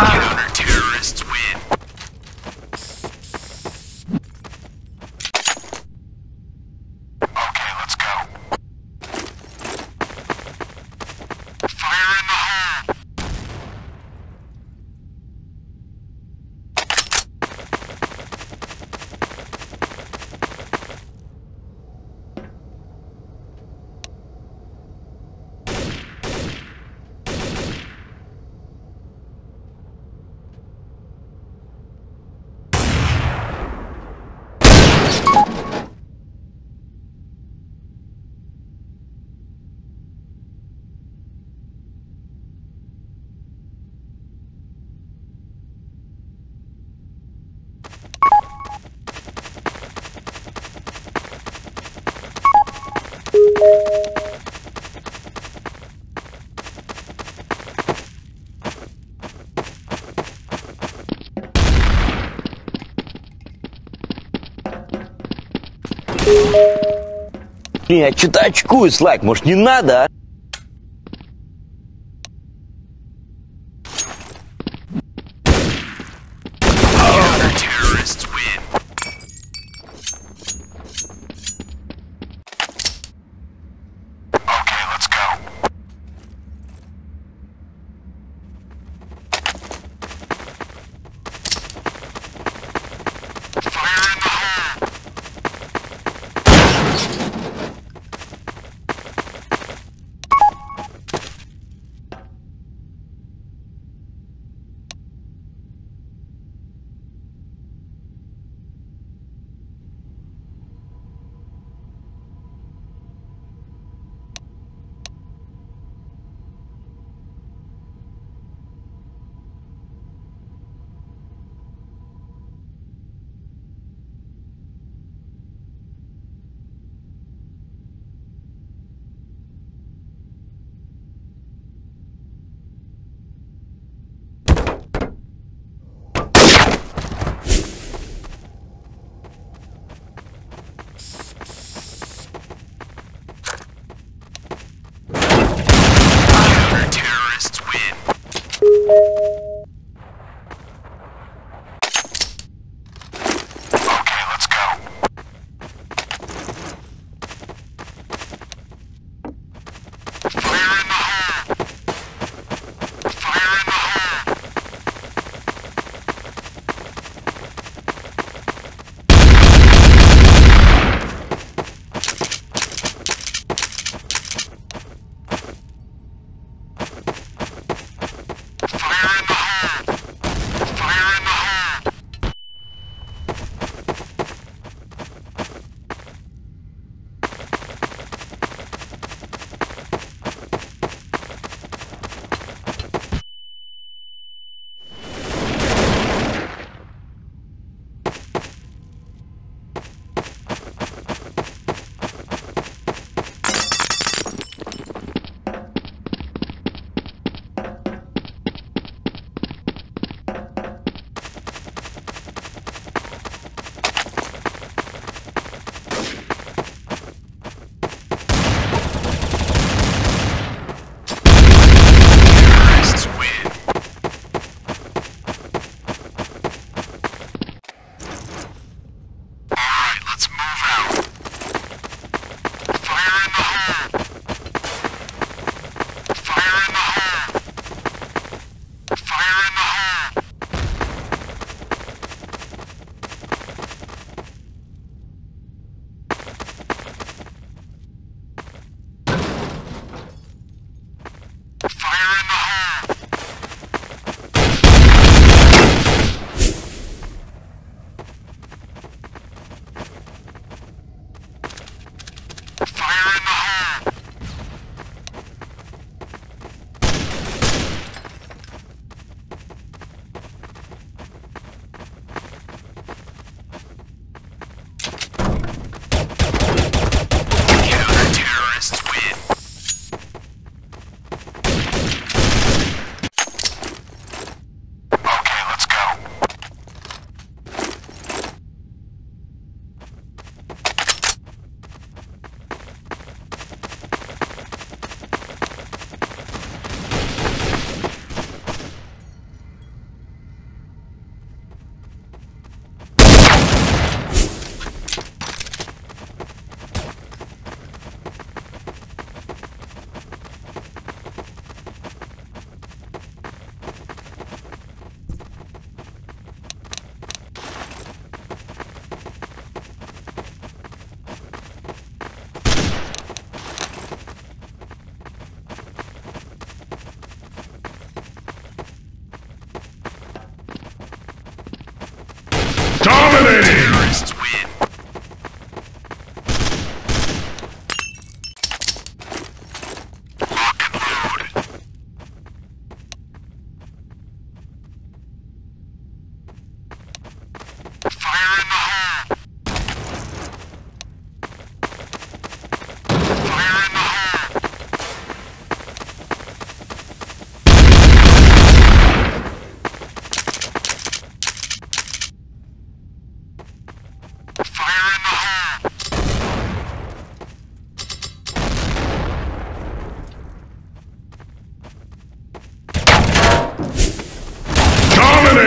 Terrorists я что-то очкую, Слайк, может не надо, а?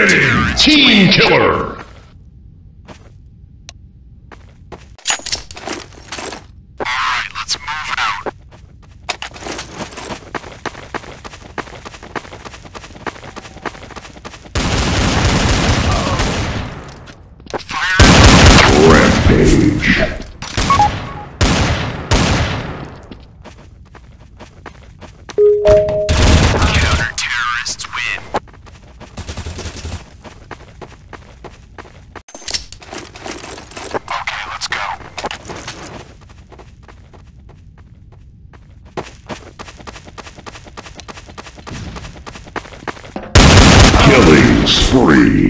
Dominating! Team killer! Killing spree!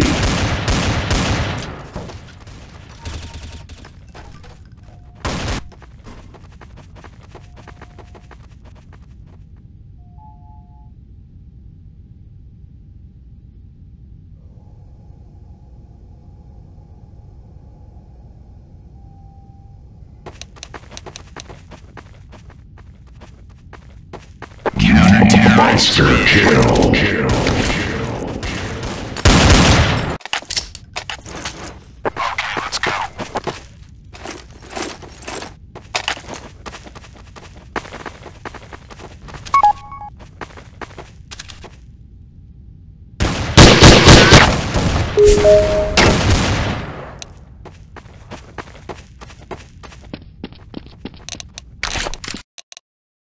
Monster kill! kill.